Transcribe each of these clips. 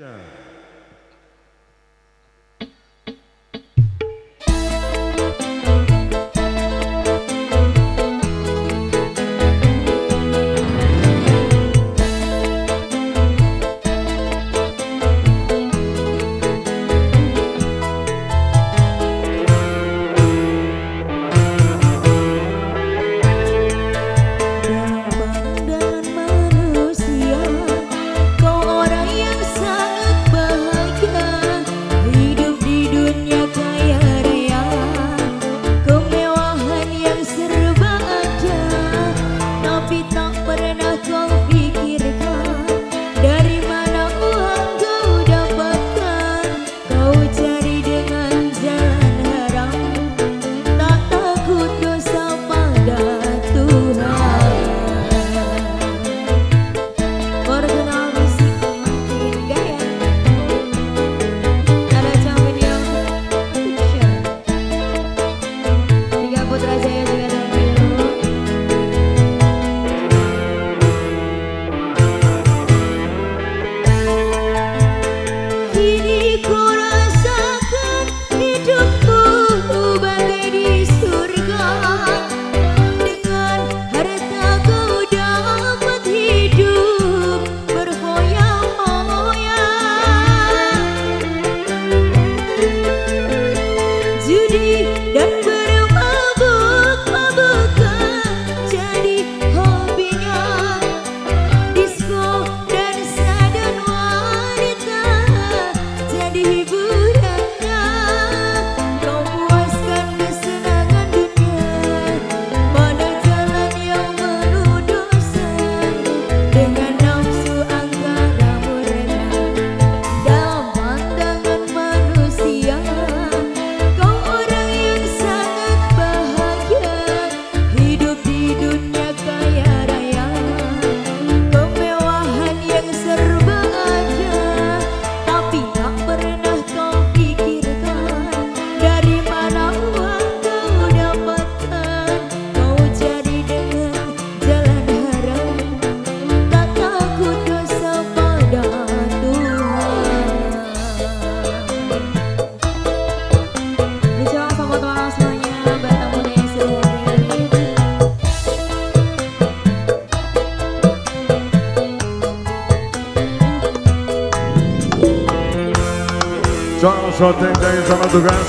Yeah. Soal shooting dari sama tugas.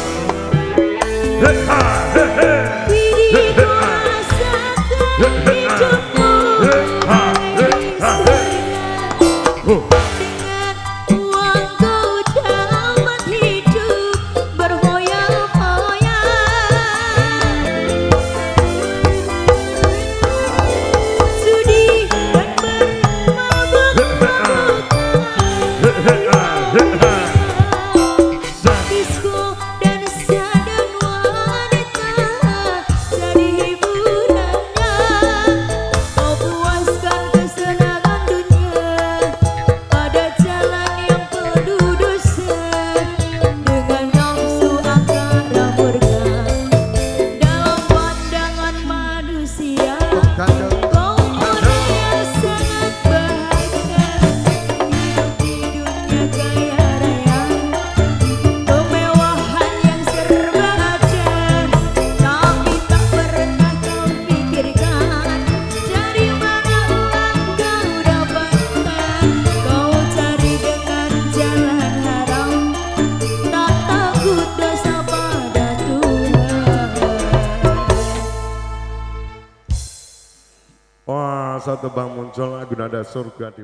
Satu bang muncul lagu nada surga di